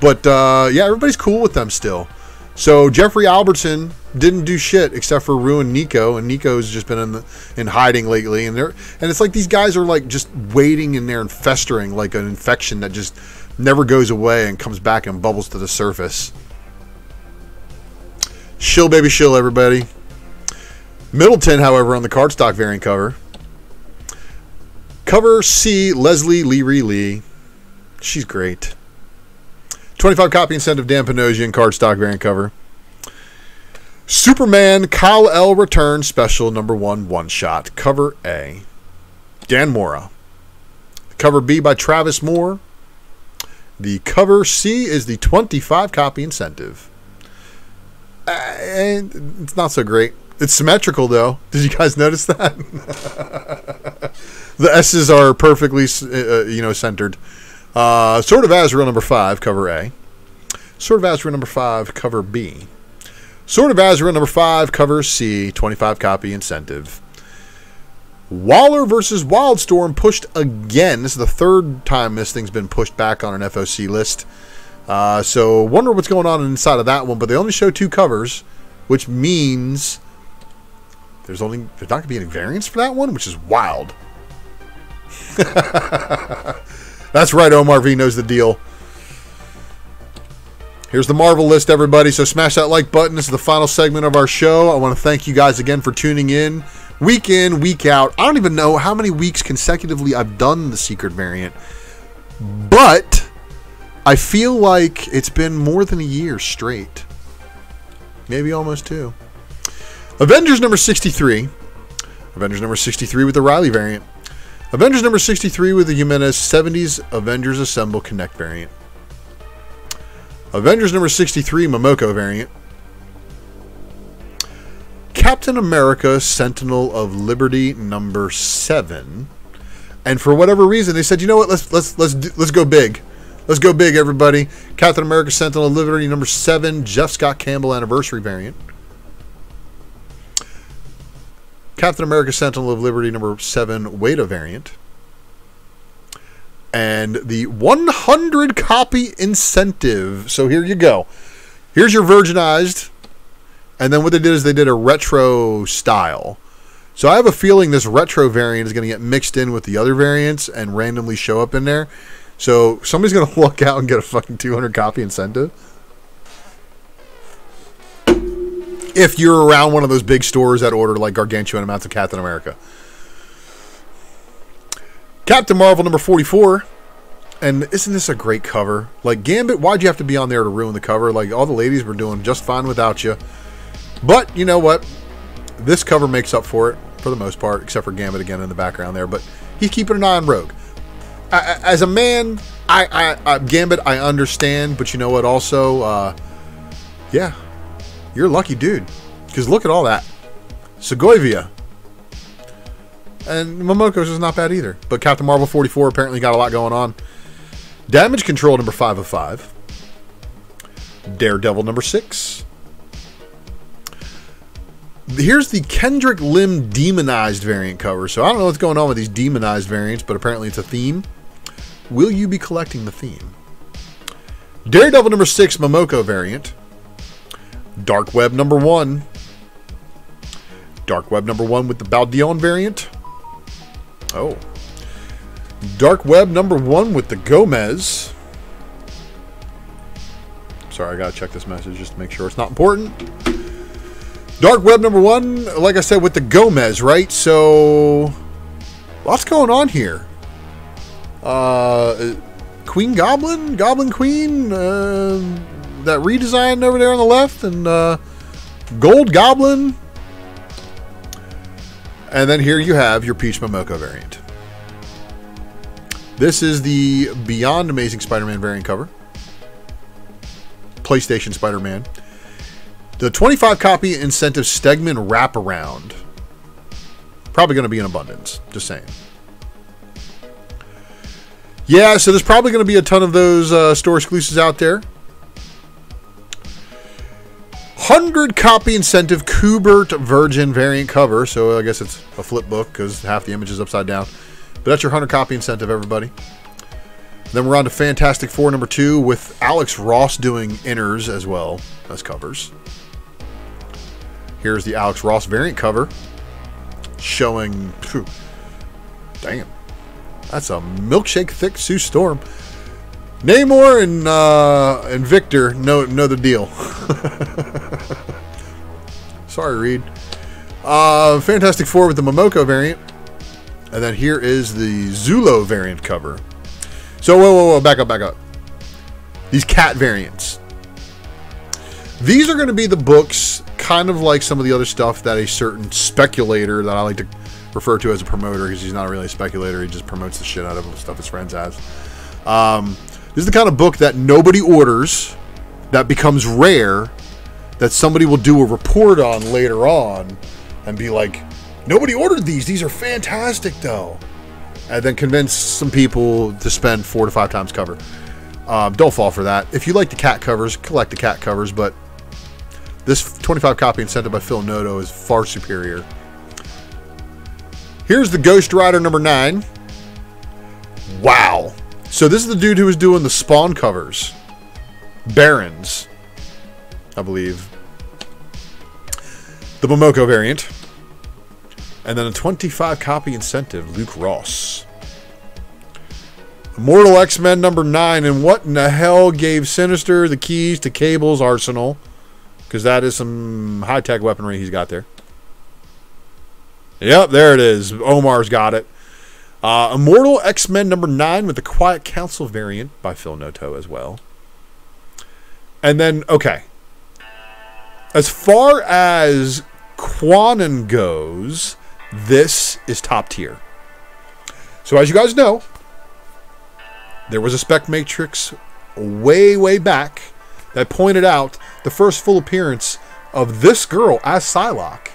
But, uh, yeah, everybody's cool with them still. So Jeffrey Albertson didn't do shit except for ruin Nico, and Nico's just been in the, in hiding lately, and they're and it's like these guys are like just waiting in there and festering like an infection that just never goes away and comes back and bubbles to the surface. Shill, baby, shill, everybody. Middleton, however, on the cardstock variant cover. Cover C, Leslie Leary Lee. She's great. 25 copy incentive Dan Panosian cardstock variant cover. Superman Kal-El Return Special Number 1 One Shot. Cover A. Dan Mora. Cover B by Travis Moore. The cover C is the 25 copy incentive. Uh, and it's not so great. It's symmetrical though. Did you guys notice that? the S's are perfectly, uh, you know, centered. Uh, Sword of Azrael number five, cover A. Sword of Azrael number five, cover B. Sword of Azrael number five, cover C, 25 copy incentive. Waller versus Wildstorm pushed again. This is the third time this thing's been pushed back on an FOC list. Uh, so wonder what's going on inside of that one. But they only show two covers, which means there's only there's not gonna be any variants for that one, which is wild. That's right, Omar V knows the deal. Here's the Marvel list, everybody. So smash that like button. This is the final segment of our show. I want to thank you guys again for tuning in. Week in, week out. I don't even know how many weeks consecutively I've done the secret variant. But I feel like it's been more than a year straight. Maybe almost two. Avengers number 63. Avengers number 63 with the Riley variant. Avengers number 63 with the Jimenez 70s Avengers Assemble Connect variant. Avengers number 63 Momoko variant. Captain America Sentinel of Liberty number 7. And for whatever reason they said, "You know what? Let's let's let's do, let's go big. Let's go big everybody. Captain America Sentinel of Liberty number 7 Jeff Scott Campbell anniversary variant. Captain America Sentinel of Liberty number 7 Weta variant and the 100 copy incentive. So here you go. Here's your virginized. And then what they did is they did a retro style. So I have a feeling this retro variant is going to get mixed in with the other variants and randomly show up in there. So somebody's going to luck out and get a fucking 200 copy incentive. If you're around one of those big stores that order like gargantuan amounts of Captain America. Captain Marvel number 44. And isn't this a great cover? Like, Gambit, why'd you have to be on there to ruin the cover? Like, all the ladies were doing just fine without you. But, you know what? This cover makes up for it, for the most part, except for Gambit again in the background there. But he's keeping an eye on Rogue. I, as a man, I, I, I, Gambit, I understand. But you know what? Also, uh, yeah, you're a lucky dude. Because look at all that. Segovia, and Momoko's is not bad either. But Captain Marvel 44 apparently got a lot going on. Damage Control number 5 of 5. Daredevil number 6. Here's the Kendrick Lim demonized variant cover. So I don't know what's going on with these demonized variants, but apparently it's a theme. Will you be collecting the theme? Daredevil number 6 Momoko variant. Dark Web number 1. Dark Web number 1 with the Baldeón variant. Oh. Dark Web number one with the Gomez. Sorry, I gotta check this message just to make sure it's not important. Dark Web number one, like I said, with the Gomez, right? So, lots going on here. Uh, Queen Goblin, Goblin Queen, uh, that redesign over there on the left, and uh, Gold Goblin. And then here you have your Peach Momoko variant. This is the Beyond Amazing Spider-Man variant cover. PlayStation Spider-Man. The 25 copy incentive Stegman wraparound. Probably going to be in abundance. Just saying. Yeah, so there's probably going to be a ton of those uh, store exclusives out there. 100 copy incentive Kubert Virgin variant cover. So I guess it's a flip book because half the image is upside down. But that's your 100 copy incentive, everybody. Then we're on to Fantastic Four number two with Alex Ross doing inners as well as covers. Here's the Alex Ross variant cover showing. Phew, damn. That's a milkshake thick Sue Storm. Namor and uh, and Victor know know the deal. Sorry, Reed. Uh, Fantastic Four with the Momoko variant, and then here is the Zullo variant cover. So whoa, whoa, whoa, back up, back up. These cat variants. These are going to be the books, kind of like some of the other stuff that a certain speculator that I like to refer to as a promoter because he's not really a speculator. He just promotes the shit out of stuff his friends has. Um, this is the kind of book that nobody orders, that becomes rare, that somebody will do a report on later on and be like, nobody ordered these. These are fantastic, though. And then convince some people to spend four to five times cover. Um, don't fall for that. If you like the cat covers, collect the cat covers, but this 25 copy incentive by Phil Noto is far superior. Here's the Ghost Rider number nine. Wow. So this is the dude who was doing the Spawn covers. Barends, I believe. The Momoko variant. And then a 25 copy incentive, Luke Ross. Immortal X Men number 9. And what in the hell gave Sinister the keys to Cable's arsenal? Because that is some high tech weaponry he's got there. Yep, there it is. Omar's got it. Uh, Immortal X Men number 9 with the Quiet Council variant by Phil Noto as well. And then, okay. As far as Kwannon goes, this is top tier. So, as you guys know, there was a spec matrix way, way back that pointed out the first full appearance of this girl as Psylocke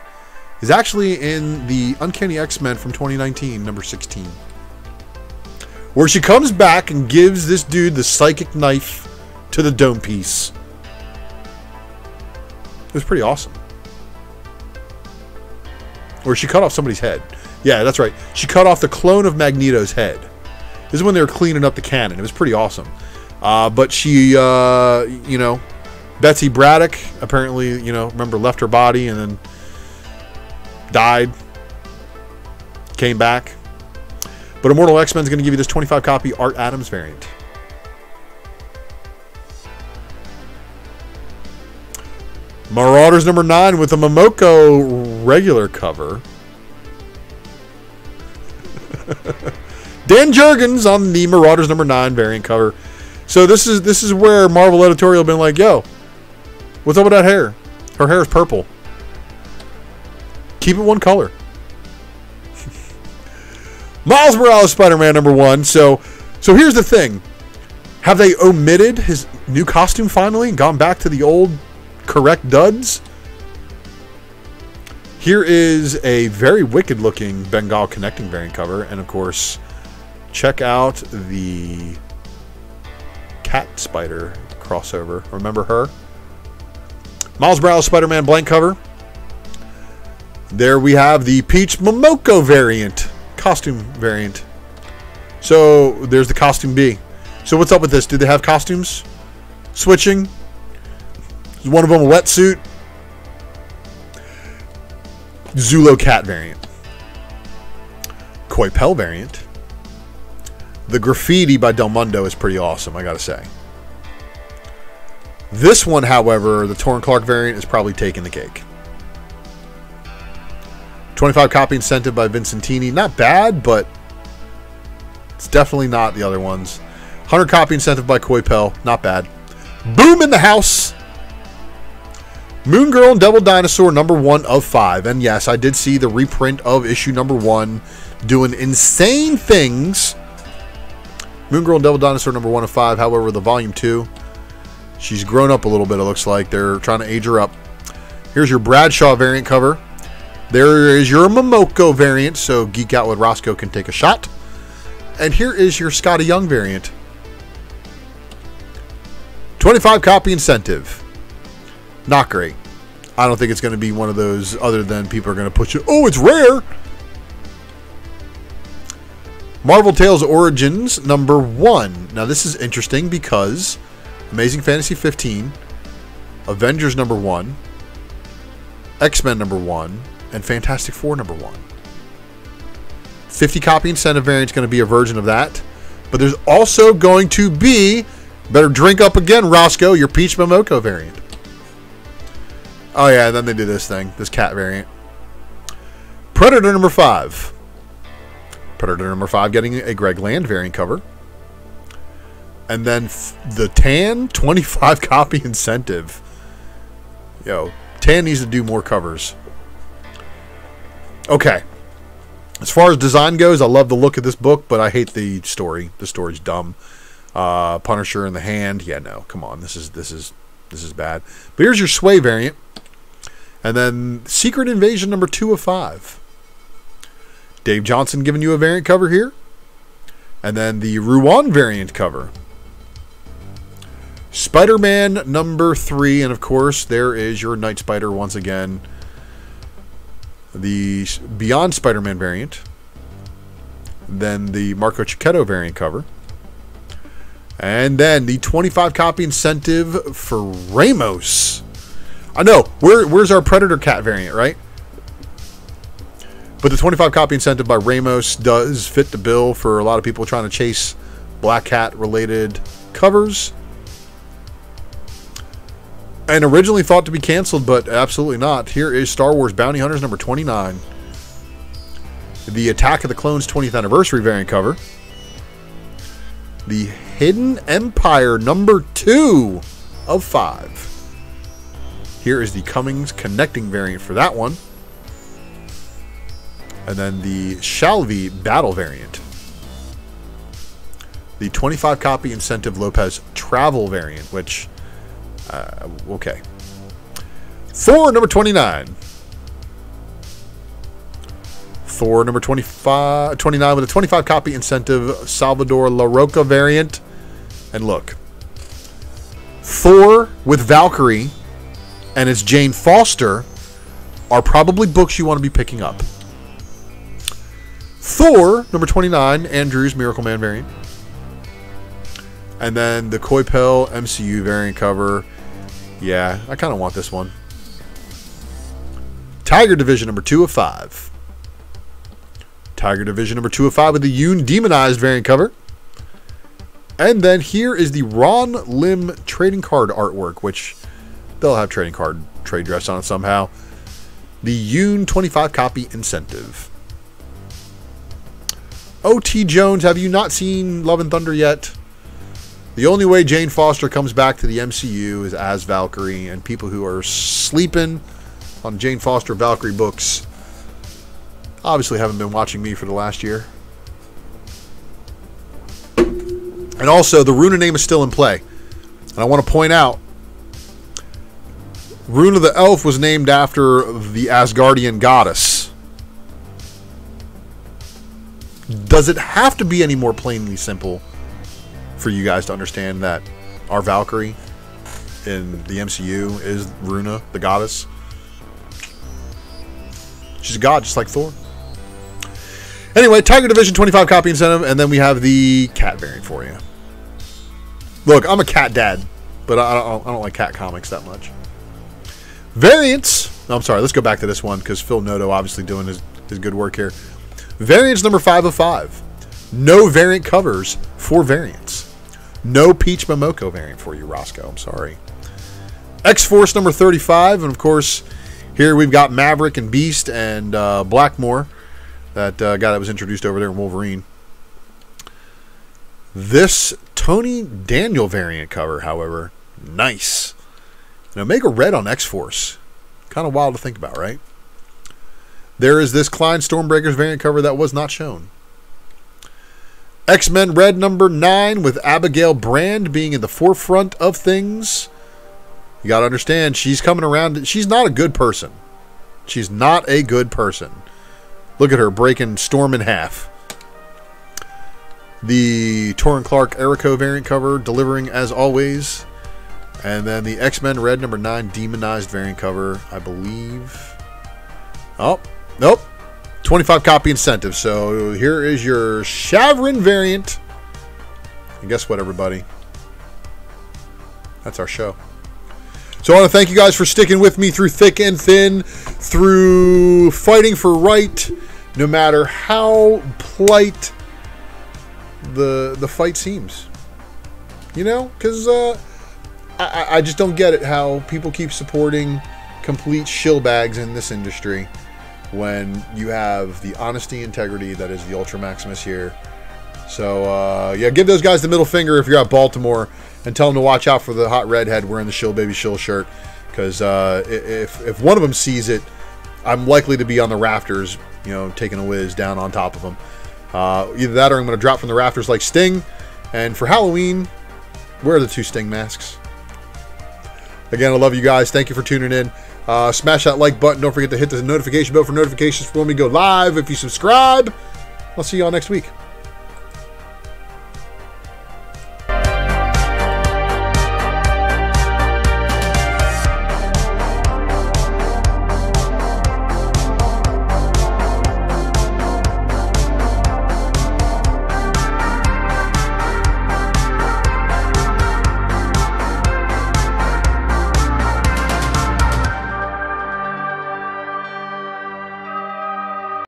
is actually in the Uncanny X Men from 2019, number 16. Where she comes back and gives this dude the psychic knife to the dome piece. It was pretty awesome. Where she cut off somebody's head. Yeah, that's right. She cut off the clone of Magneto's head. This is when they were cleaning up the canon. It was pretty awesome. Uh, but she, uh, you know, Betsy Braddock apparently, you know, remember left her body and then died, came back. But Immortal X Men is going to give you this 25 copy Art Adams variant. Marauders number 9 with a Momoko regular cover. Dan Jurgens on the Marauders number 9 variant cover. So this is this is where Marvel editorial been like, "Yo, what's up with that hair? Her hair is purple. Keep it one color." Miles Morales Spider-Man number 1. So so here's the thing. Have they omitted his new costume finally and gone back to the old correct duds? Here is a very wicked looking Bengal connecting variant cover and of course check out the Cat Spider crossover. Remember her? Miles Morales Spider Man blank cover. There we have the Peach Momoko variant, costume variant. So there's the costume B. So what's up with this? Do they have costumes? Switching? Is one of them a wetsuit? Zullo Cat variant. Koi variant. The graffiti by Del Mundo is pretty awesome, I gotta say. This one, however, the Taurin Clarke variant is probably taking the cake. 25 copy incentive by Vincentini. Not bad, but it's definitely not the other ones. 100 copy incentive by Coipel. Not bad. Boom in the house. Moon Girl and Devil Dinosaur number one of five. And yes, I did see the reprint of issue number one doing insane things Moon Girl and Devil Dinosaur number one of five. However, the volume two, she's grown up a little bit. It looks like they're trying to age her up. Here's your Bradshaw variant cover. There is your Momoko variant, so Geek Out with Roscoe can take a shot. And here is your Skottie Young variant. 25 copy incentive. Not great. I don't think it's going to be one of those other than people are going to push it. Oh, it's rare. Marvel Tales Origins number one. Now, this is interesting because Amazing Fantasy 15, Avengers number one, X Men number one, and Fantastic Four number one. 50 copy incentive variant is going to be a version of that. But there's also going to be, better drink up again, Roscoe, your Peach Momoko variant. Oh, yeah, then they do this thing, this cat variant. Predator number five. Predator number five getting a Greg Land variant cover. And then the Tan 25 copy incentive. Yo, Tan needs to do more covers. Okay. As far as design goes, I love the look of this book, but I hate the story. The story's dumb. Uh, Punisher in the hand. Yeah, no, come on. This is this is this is bad. But here's your Sway variant. And then Secret Invasion number two of five. Dave Johnson giving you a variant cover here. And then the Ruan variant cover. Spider Man number three. And of course, there is your Night Spider once again. The Beyond Spider Man variant. Then the Marco Checchetto variant cover. And then the 25 copy incentive for Ramos. I know. Where, where's our Predator Cat variant, right? But the 25 copy incentive by Ramos does fit the bill for a lot of people trying to chase Black Cat related covers. And originally thought to be canceled, but absolutely not. Here is Star Wars Bounty Hunters number 29. The Attack of the Clones 20th anniversary variant cover. The Hidden Empire number 2 of 5. Here is the Cummings connecting variant for that one. And then the Shalvi Battle variant. The 25 copy incentive Lopez Travel variant, which, uh, okay. Thor number 29. Thor number 25, 29 with a 25 copy incentive Salvador Larroca variant. And look, Thor with Valkyrie and it's Jane Foster are probably books you want to be picking up. Thor, number 29, Andrew's Miracleman variant. And then the Coipel MCU variant cover. Yeah, I kind of want this one. Tiger Division number 2 of 5. Tiger Division number 2 of 5 with the Yoon Demonized variant cover. And then here is the Ron Lim trading card artwork, which they'll have trading card trade dress on it somehow. The Yoon 25 copy incentive. O.T. Jones, have you not seen Love and Thunder yet? The only way Jane Foster comes back to the MCU is as Valkyrie, and people who are sleeping on Jane Foster Valkyrie books obviously haven't been watching me for the last year. And also, the Runa name is still in play. And I want to point out Runa the Elf was named after the Asgardian goddess. Does it have to be any more plainly simple for you guys to understand that our Valkyrie in the MCU is Runa, the goddess? She's a god, just like Thor. Anyway, Tiger Division 25 copy incentive, and then we have the cat variant for you. Look, I'm a cat dad, but I don't, I don't like cat comics that much. Variants. I'm sorry. Let's go back to this one because Phil Noto obviously doing his, his good work here. Variants number five of five. No variant covers for variants. No Peach Momoko variant for you, Roscoe. I'm sorry. X Force number 35, and of course, here we've got Maverick and Beast and uh, Blackmore, that uh, guy that was introduced over there in Wolverine. This Tony Daniel variant cover, however, nice. An Omega Red on X Force. Kind of wild to think about, right? There is this Klein Stormbreakers variant cover that was not shown. X Men Red number 9 with Abigail Brand being in the forefront of things. You got to understand, she's coming around. She's not a good person. She's not a good person. Look at her breaking Storm in half. The Taurin Clarke Erico variant cover delivering as always. And then the X Men Red number 9 demonized variant cover, I believe. Oh, nope. 25 copy incentive. So here is your Shavrin variant. And guess what, everybody? That's our show. So I want to thank you guys for sticking with me through thick and thin, through fighting for right, no matter how plight the the fight seems. You know, because uh, I, I just don't get it how people keep supporting complete shill bags in this industry when you have the honesty integrity that is the Ultra Maximus here. So, uh, yeah, give those guys the middle finger if you're at Baltimore and tell them to watch out for the hot redhead wearing the Shill Baby Shill shirt. Because uh, if, if one of them sees it, I'm likely to be on the rafters, you know, taking a whiz down on top of them. Uh, either that or I'm going to drop from the rafters like Sting. And for Halloween, wear the two Sting masks. Again, I love you guys. Thank you for tuning in. Uh, smash that like button. Don't forget to hit the notification bell for notifications for when we go live. If you subscribe, I'll see y'all next week.